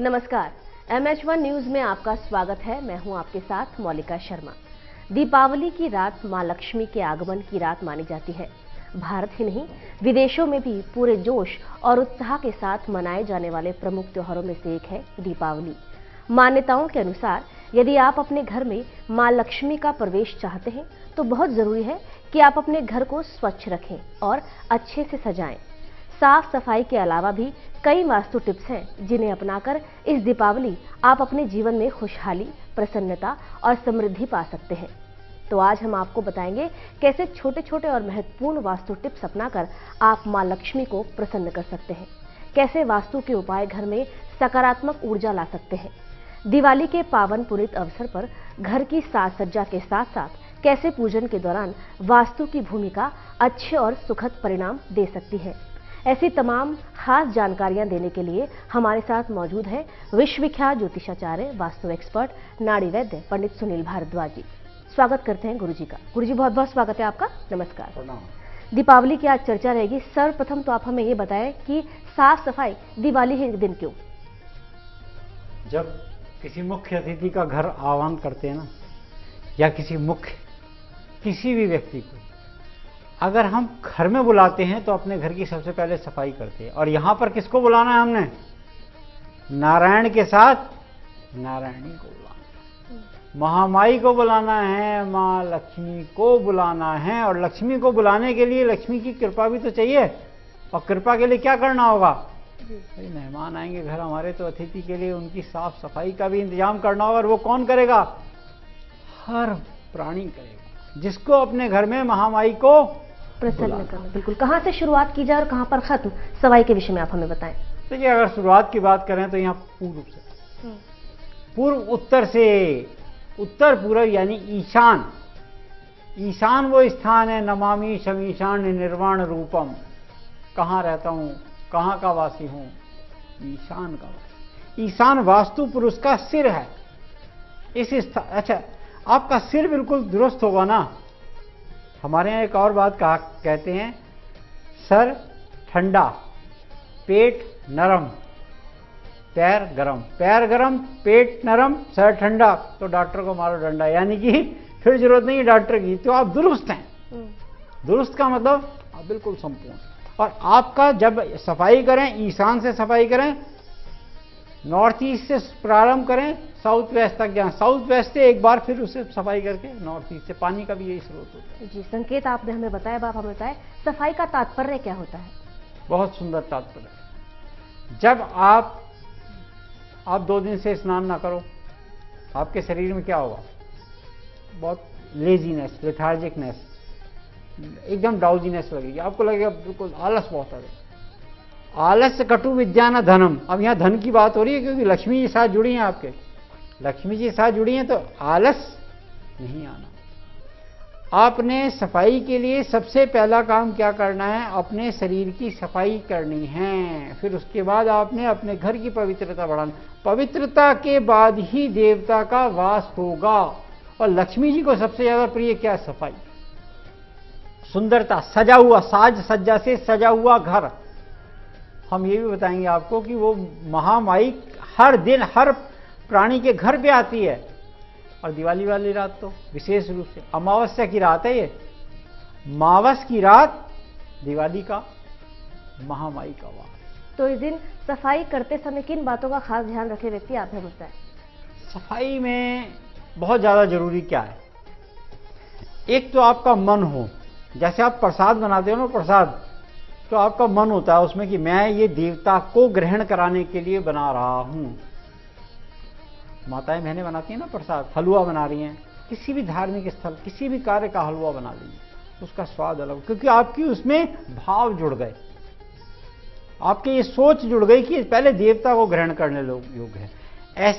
नमस्कार। M H one news में आपका स्वागत है। मैं हूँ आपके साथ मौलिका शर्मा। दीपावली की रात माँ लक्ष्मी के आगमन की रात मानी जाती है। भारत ही नहीं, विदेशों में भी पूरे जोश और उत्साह के साथ मनाए जाने वाले प्रमुख त्योहारों में से एक है दीपावली। मान्यताओं के अनुसार, यदि आप अपने घर में माँ लक्ष्मी का प्रवेश चाहते हैं तो बहुत ज़रूरी है कि आप अपने घर को स्वच्छ रखें और अच्छे से सजाएँ। साफ़ सफ़ाई के अलावा भी कई वास्तु टिप्स हैं, जिन्हें अपनाकर इस दीपावली आप अपने जीवन में खुशहाली, प्रसन्नता और समृद्धि पा सकते हैं। तो आज हम आपको बताएँगे कैसे छोटे छोटे और महत्वपूर्ण वास्तु टिप्स अपनाकर आप माँ लक्ष्मी को प्रसन्न कर सकते हैं। कैसे वास्तु के उपाय घर में सकारात्मक ऊर्जा ला सकते हैं। दिवाली के पावन पुनित अवसर पर घर की साज सज्जा के साथ साथ कैसे पूजन के दौरान वास्तु की भूमिका अच्छे और सुखद परिणाम दे सकती है। ऐसी तमाम खास जानकारियाँ देने के लिए हमारे साथ मौजूद है विश्वविख्यात ज्योतिषाचार्य वास्तु एक्सपर्ट नाड़ी वैद्य पंडित सुनील भारद्वाज जी। स्वागत करते हैं गुरु जी का। गुरु जी बहुत बहुत स्वागत है आपका। नमस्कार। दीपावली की आज चर्चा रहेगी। सर्वप्रथम तो आप हमें ये बताएँ कि साफ़ सफ़ाई दिवाली के दिन क्यों? जब किसी मुख्य अतिथि का घर आह्वान करते हैं ना या किसी मुख्य किसी भी व्यक्ति को अगर हम घर में बुलाते हैं तो अपने घर की सबसे पहले सफ़ाई करते हैं। और यहाँ पर किसको बुलाना है हमने? नारायण के साथ नारायणी को बुलाना महामाई को बुलाना है, माँ लक्ष्मी को बुलाना है। और लक्ष्मी को बुलाने के लिए लक्ष्मी की कृपा भी तो चाहिए। और कृपा के लिए क्या करना होगा? भाई मेहमान आएँगे घर हमारे तो अतिथि के लिए उनकी साफ़ सफ़ाई का भी इंतज़ाम करना होगा। और वो कौन करेगा? हर प्राणी करेगा। जिसको अपने घर में महामाई को प्रसन्न करना। बिल्कुल। कहाँ से शुरुआत की जाए और कहाँ पर खत्म? सवाई के विषय में आप हमें बताएँ। देखिए अगर शुरुआत की बात करें तो यहाँ पूर्व से। पूर्व उत्तर से उत्तर पूर्व यानी ईशान। ईशान वो स्थान है नमामि शमीशान निर्वाण रूपम। कहाँ रहता हूँ? कहाँ का वासी हूँ? ईशान का वासी। ईशान वास्तु पुरुष का सिर है। इस स्थान अच्छा आपका सिर बिल्कुल दुरुस्त होगा ना? हमारे यहाँ एक और बात कहा कहते हैं सर ठंडा पेट नरम पैर गरम। पैर गरम पेट नरम सर ठंडा तो डॉक्टर को मारो डंडा। यानी कि फिर ज़रूरत नहीं है डॉक्टर की तो आप दुरुस्त हैं। दुरुस्त का मतलब आप बिल्कुल संपूर्ण और आपका जब सफ़ाई करें ईशान से सफ़ाई करें नॉर्थ ईस्ट से प्रारंभ करें साउथ वेस्ट तक जाएँ साउथ वेस्ट से एक बार फिर उसे सफ़ाई करके नॉर्थ ईस्ट से पानी का भी यही स्रोत होता है। जी संकेत आपने हमें बताया बाप हमें बताया सफ़ाई का तात्पर्य क्या होता है? बहुत सुंदर तात्पर्य जब आप आप दो दिन से स्नान ना करो आपके शरीर में क्या होगा? बहुत लेजीनेस लेथार्जिकनेस एकदम डाउजीनेस लगेगी। आपको लगेगा बिल्कुल आलस बहुत आ आलस कटु विद्या न धनम। अब यहाँ धन की बात हो रही है क्योंकि लक्ष्मी जी साथ जुड़ी हैं आपके। लक्ष्मी जी साथ जुड़ी हैं तो आलस नहीं आना। आपने सफ़ाई के लिए सबसे पहला काम क्या करना है? अपने शरीर की सफ़ाई करनी है। फिर उसके बाद आपने अपने घर की पवित्रता बढ़ाना। पवित्रता के बाद ही देवता का वास होगा। और लक्ष्मी जी को सबसे ज़्यादा प्रिय क्या सफ़ाई। सुंदरता, सजा हुआ, साज सज्जा से सजा हुआ घर। हम ये भी बताएँगे आपको कि वो महामाई हर दिन, हर प्राणी के घर पे आती है। और दिवाली वाली रात तो विशेष रूप से अमावस्या की रात है ये। मावस की रात दिवाली का महामाई का वार। तो इस दिन सफ़ाई करते समय किन बातों का खास ध्यान रखे व्यक्ति आप बताएँ सफ़ाई में बहुत ज़्यादा ज़रूरी क्या है? एक तो आपका मन हो। जैसे आप प्रसाद बनाते हो ना प्रसाद तो आपका मन होता है उसमें कि मैं ये देवता को ग्रहण कराने के लिए बना रहा हूँ। माताएँ बहनें बनाती हैं ना प्रसाद, हलवा बना रही हैं। किसी भी धार्मिक स्थल, किसी भी कार्य का हलवा बना लीजिए उसका स्वाद अलग, क्योंकि आपकी उसमें भाव जुड़ गए। आपके ये सोच जुड़ गई कि पहले देवता को ग्रहण करने लोग योग्य है। ऐसे